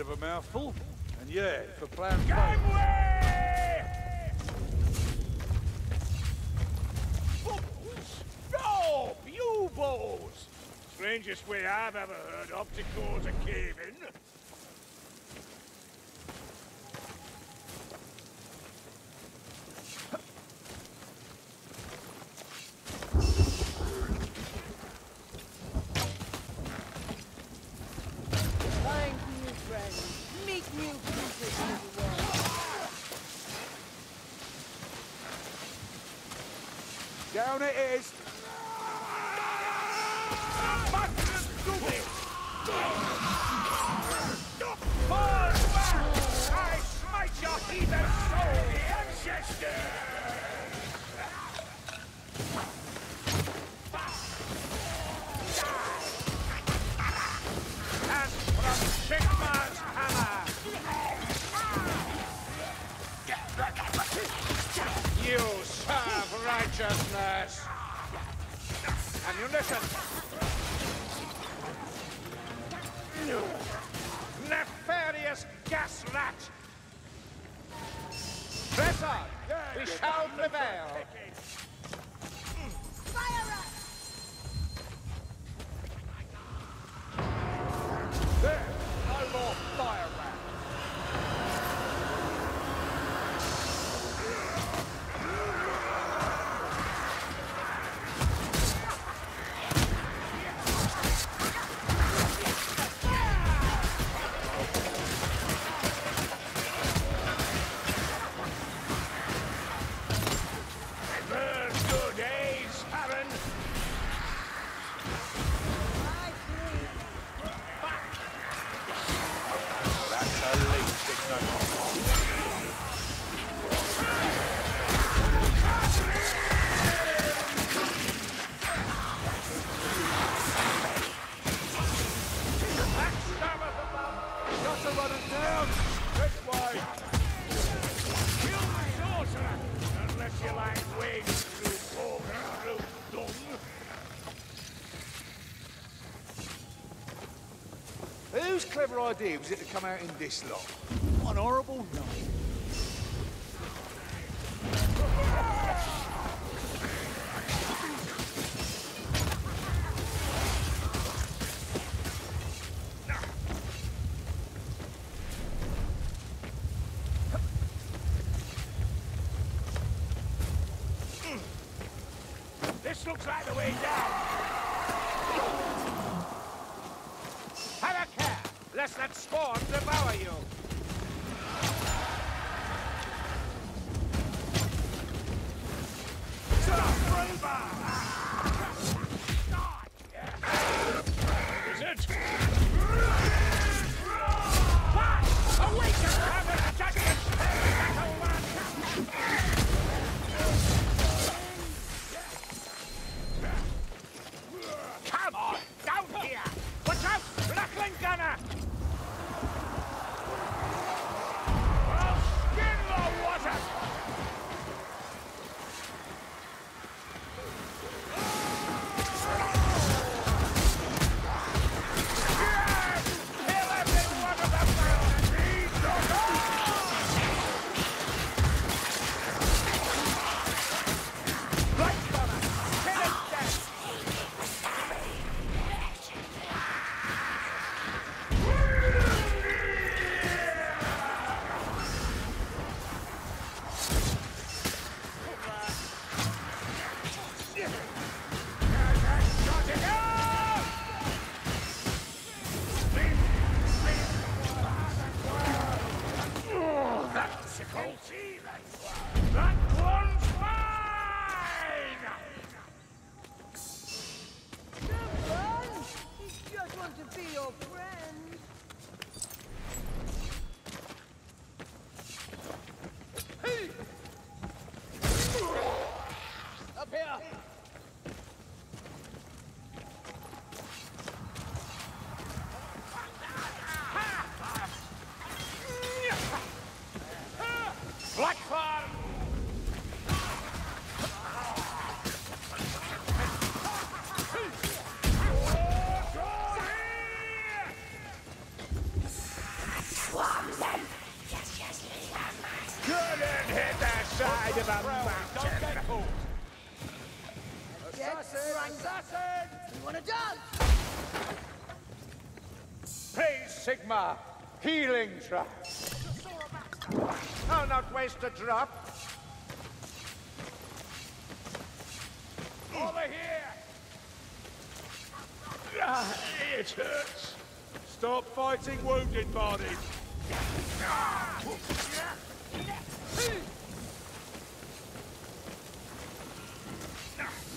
bit of a mouthful. And yeah, for plan... Gangway! Oh, buboes! Strangest way I've ever heard of to cause a cave-in. idea was it to come out in this lot. What an horrible night. This looks like the way down. lest that storm devour you. Sigmar. Healing trap. I'll not waste a drop. Over here! Ah, it hurts. Stop fighting wounded bodies.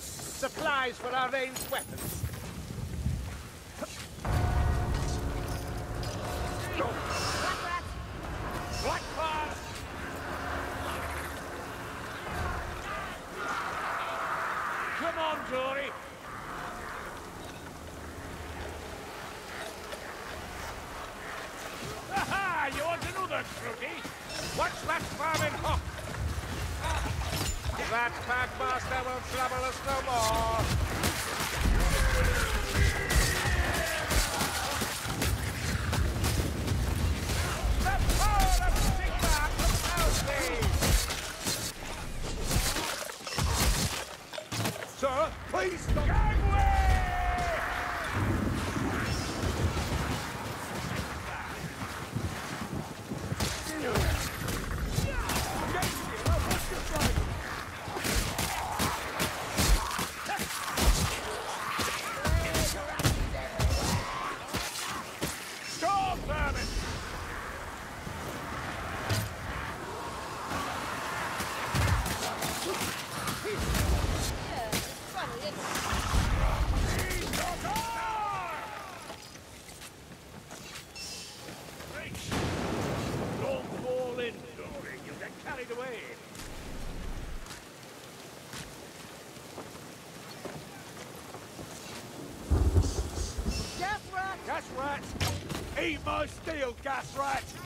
Supplies for our ranged weapons. Please stop. Carried away. Gas rat! Gas rat! Eat my steel, gas rat!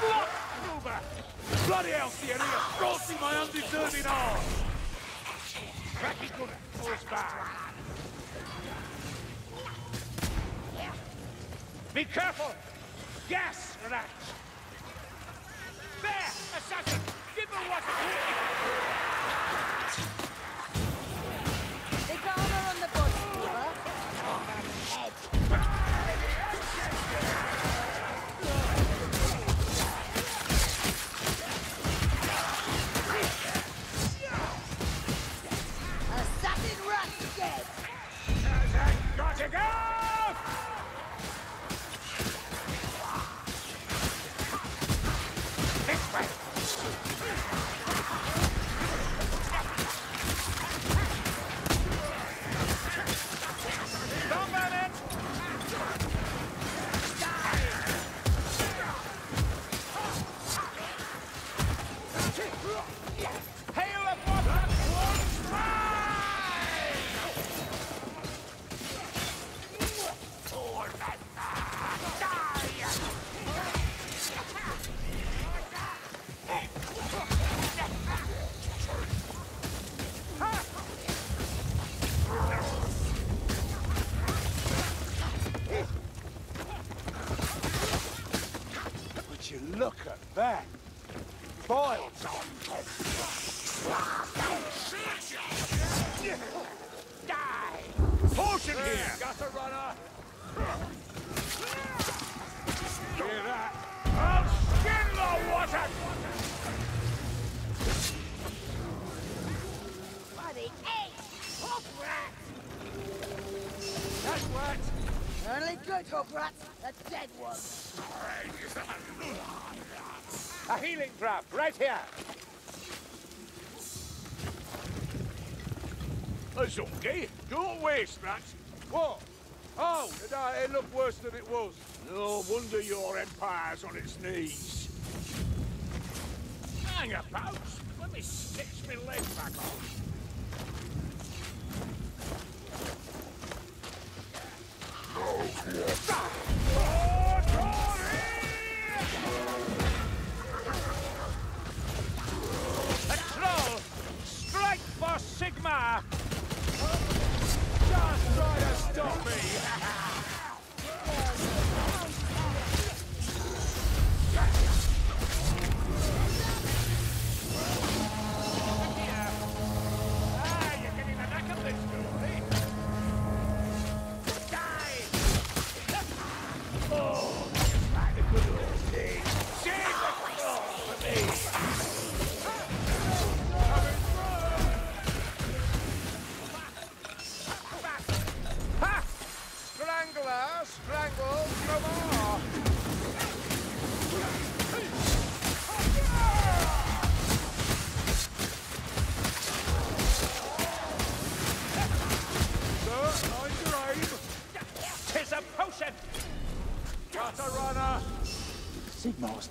Block mover! Bloody hell, you're crossing my undeserving arm! Cracky good horseback! Be careful! Gas rat! There! Assassin! Give her what look That's okay. Don't waste that. What? Oh, did I end up worse than it was? No wonder your empire's on its knees. Hang about. Let me stitch my leg back on. Strike for Sigmar! on me! hypnose.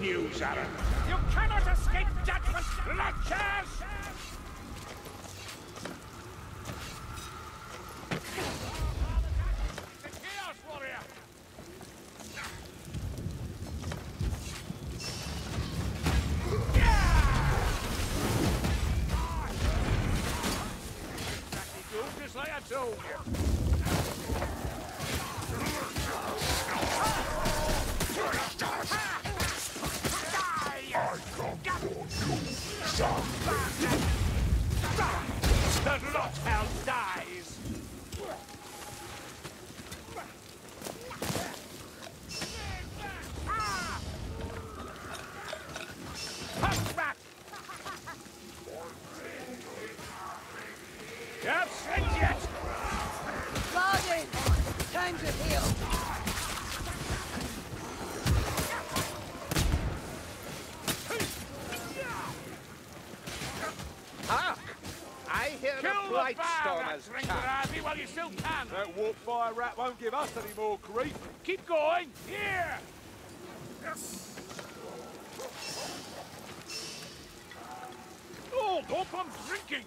news, Aaron. Time to heal. Ah! I hear Kill the blight storm has come. while you still can. That warp fire rat won't give us any more grief. Keep going. Here. Yes. Oh, hope I'm drinking.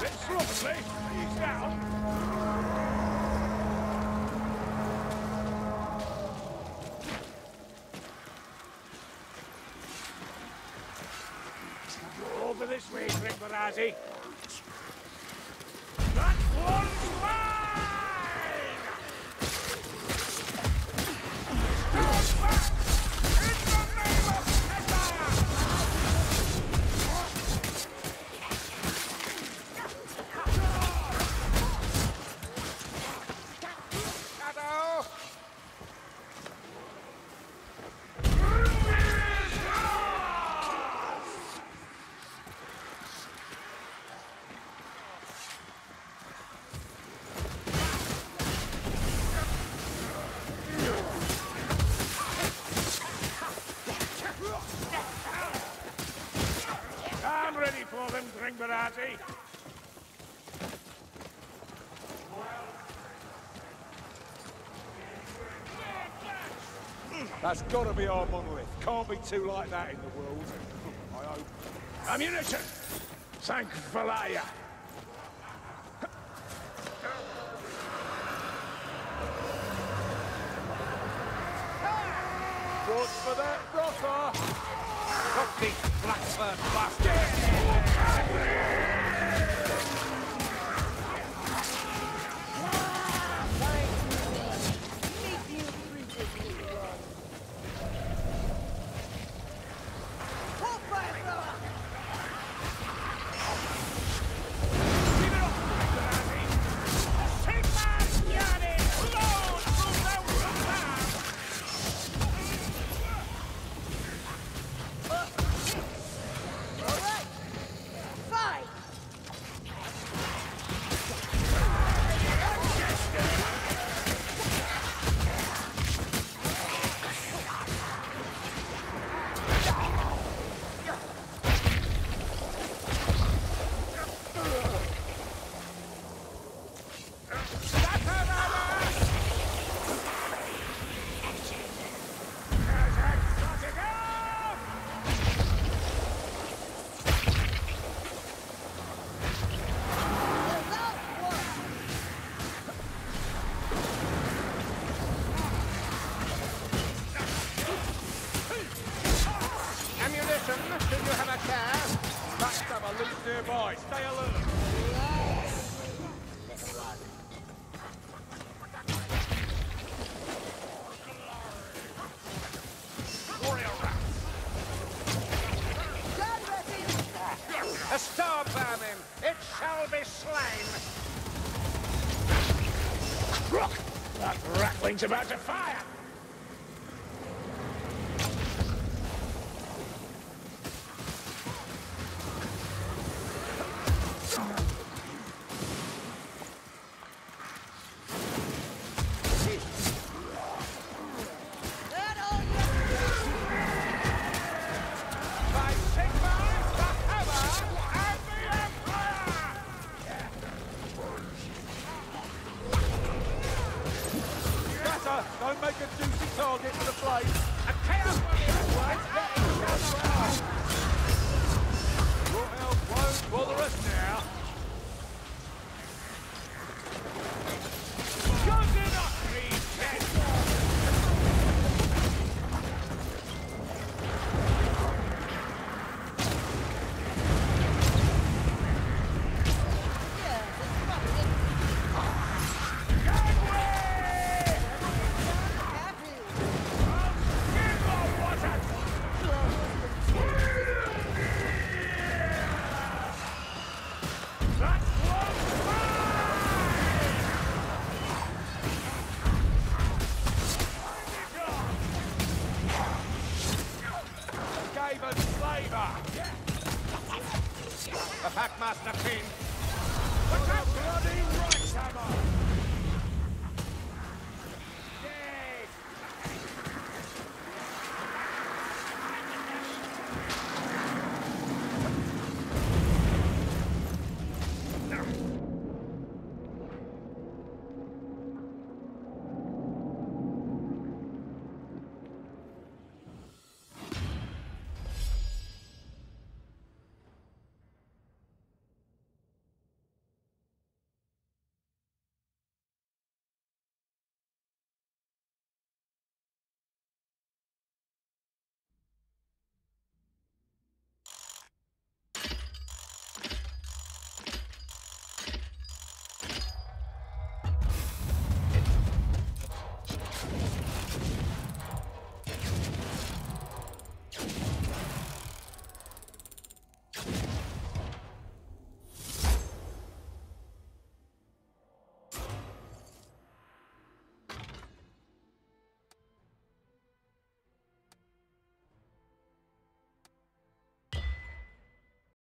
Bit sloppily. He's down. Over this way, Grimbarazzi. That's gotta be our monolith. Can't be two like that in the world. I hope. Ammunition! Thank Valaya. Vermin! It shall be slain! Crook! That ratling's about to fire! For The Packmaster